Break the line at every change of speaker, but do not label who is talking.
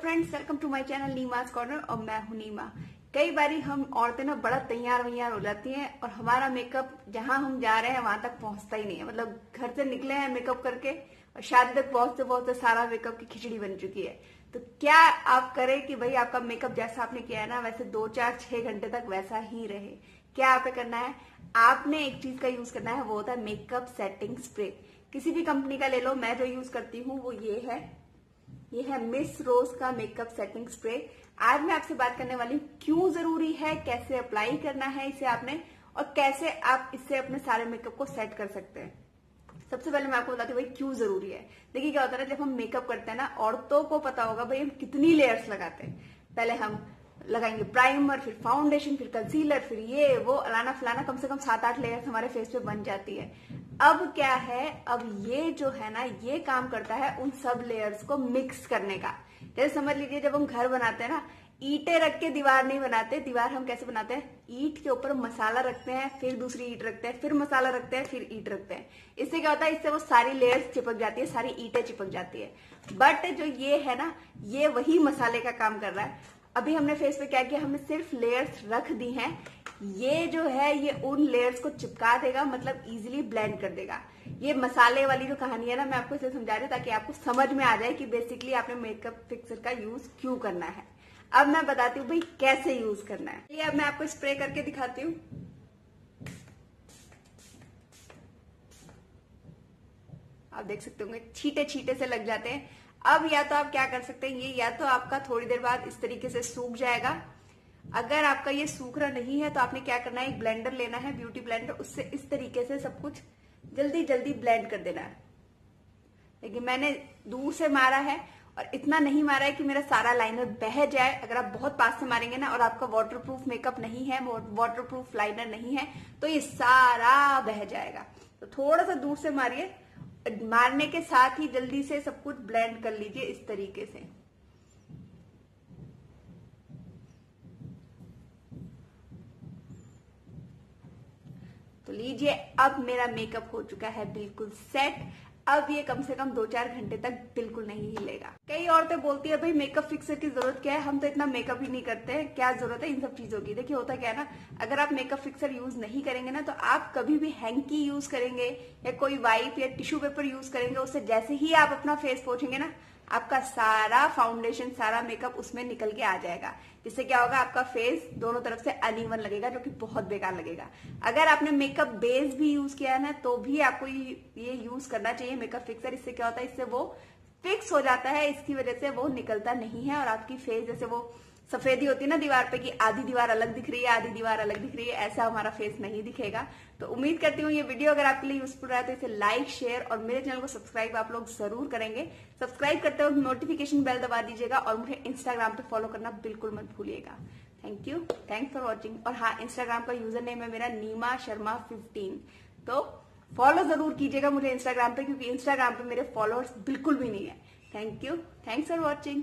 Friends welcome to my channel Neema's corner और मैं हूँ नीमा। कई बार हम औरतें ना बड़ा तैयार वैयार हो जाती हैं और हमारा मेकअप जहाँ हम जा रहे हैं, वहाँ तक पहुँचता ही नहीं है। मतलब घर से निकले हैं मेकअप करके और शादी तक पहुँचते पहुँचते सारा मेकअप की खिचड़ी बन चुकी है। तो क्या आप करें कि भाई आपका मेकअप जैसा आपने किया है ना, वैसे दो, चार, छह घंटे तक वैसा ही रहे। क्या आपने करना है? आपने एक चीज़ का यूज़ करना है, वो होता है मेकअप सेटिंग स्प्रे किसी भी कंपनी का ले लो, मैं जो यूज़ करती हूँ, वो ये है ये है मिस रोज का मेकअप सेटिंग स्प्रे आज मैं आपसे बात करने वाली हूँ, क्यों ज़रूरी है, कैसे अप्लाई करना है इसे आपने और कैसे आप इससे अपने सारे मेकअप को सेट कर सकते हैं। सबसे पहले मैं आपको बताती हूँ भाई, क्यों ज़रूरी है। देखिए क्या होता है ना, जब हम मेकअप करते हैं ना, औरतों को पता होगा भाई, हम कितनी लेयर्स लगाते हैं। पहले हम लगाएँगे प्राइमर फिर फाउंडेशन फिर कंसीलर फिर ये, वो अलाना फलाना कम से कम सात आठ लेयर्स हमारे फेस पे बन जाती है। अब क्या है? अब ये जो है ना, ये काम करता है उन सब लेयर्स को मिक्स करने का। जैसे समझ लीजिए, जब हम घर बनाते हैं ना, ईटे रख के दीवार नहीं बनाते। दीवार हम कैसे बनाते हैं? ईट के ऊपर मसाला रखते हैं, फिर दूसरी ईट रखते हैं, फिर मसाला रखते हैं, फिर ईट रखते हैं। इससे क्या होता है? इससे वो सारी लेयर्स चिपक जाती है, सारी ईटें चिपक जाती है। बट जो ये है ना, ये वही मसाले का काम कर रहा है। अभी हमने फेस पे क्या किया? हमने सिर्फ़ लेयर्स रख दी हैं। ये जो है, ये उन लेयर्स को चिपका देगा मतलब इजीली ब्लेंड कर देगा। ये मसाले वाली जो कहानी है ना, मैं आपको इसे समझा रही हूँ ताकि आपको समझ में आ जाए कि बेसिकली आपने मेकअप फिक्सर का यूज़ क्यों करना है। अब मैं बताती हूँ भाई कैसे यूज़ करना है। ये अब मैं आपको स्प्रे करके दिखाती हूँ। आप देख सकते होंगे छीटे छीटे से लग जाते हैं। अब या तो आप क्या कर सकते हैं, ये या तो आपका थोड़ी देर बाद इस तरीके से सूख जाएगा। अगर आपका ये सूख रहा नहीं है तो आपने क्या करना है? एक ब्लेंडर लेना है ब्यूटी ब्लेंडर उससे इस तरीके से सब कुछ जल्दी जल्दी ब्लेंड कर देना है। लेकिन मैंने दूर से मारा है और इतना नहीं मारा है कि मेरा सारा लाइनर बह जाए। अगर आप बहुत पास से मारेंगे ना और आपका वाटरप्रूफ मेकअप नहीं है वाटरप्रूफ लाइनर नहीं है तो ये सारा बह जाएगा। तो थोड़ा सा दूर से मारिए। मारने के साथ ही जल्दी से सब कुछ ब्लेंड कर लीजिए इस तरीके से। तो लीजिए, अब मेरा मेकअप हो चुका है बिल्कुल सेट अब ये कम से कम दो चार घंटे तक बिल्कुल नहीं हिलेगा। कई औरतें बोलती है, भाई मेकअप फिक्सर की ज़रूरत क्या है? हम तो इतना मेकअप ही नहीं करते हैं। क्या ज़रूरत है इन सब चीज़ों की? देखिए, होता क्या है ना, अगर आप मेकअप फिक्सर यूज़ नहीं करेंगे ना तो आप कभी भी हैंकी यूज़ करेंगे या कोई वाइप या टिश्यू पेपर यूज़ करेंगे, उससे जैसे ही आप अपना फेस पोछेंगे ना आपका सारा फाउंडेशन सारा मेकअप उसमें निकल के आ जाएगा। जिससे क्या होगा, आपका फेस दोनों तरफ़ से अनइवन लगेगा, जो कि बहुत बेकार लगेगा। अगर आपने मेकअप बेस भी यूज़ किया है ना तो भी आपको ये यूज़ करना चाहिए मेकअप फिक्सर इससे क्या होता है, इससे वो फिक्स हो जाता है, इसकी वजह से वो निकलता नहीं है और आपकी फेस जैसे वो सफेदी होती है ना दीवार पे कि आधी दीवार अलग दिख रही है, आधी दीवार अलग दिख रही है, ऐसा हमारा फेस नहीं दिखेगा। तो उम्मीद करती हूँ ये वीडियो अगर आपके लिए यूजफुल रहा तो इसे लाइक शेयर और मेरे चैनल को सब्सक्राइब आप लोग ज़रूर करेंगे। सब्सक्राइब करते वक्त नोटिफिकेशन बेल दबा दीजिएगा और मुझे इंस्टाग्राम पे फॉलो करना बिल्कुल मत भूलिएगा। Thank you thanks for watching और हाँ इंस्टाग्राम का यूज़र नेम है मेरा नीमा शर्मा फिफ्टीन तो फॉलो ज़रूर कीजिएगा मुझे इंस्टाग्राम पे, क्योंकि इंस्टाग्राम पे मेरे फॉलोअर्स बिल्कुल भी नहीं है। Thank you thanks for watching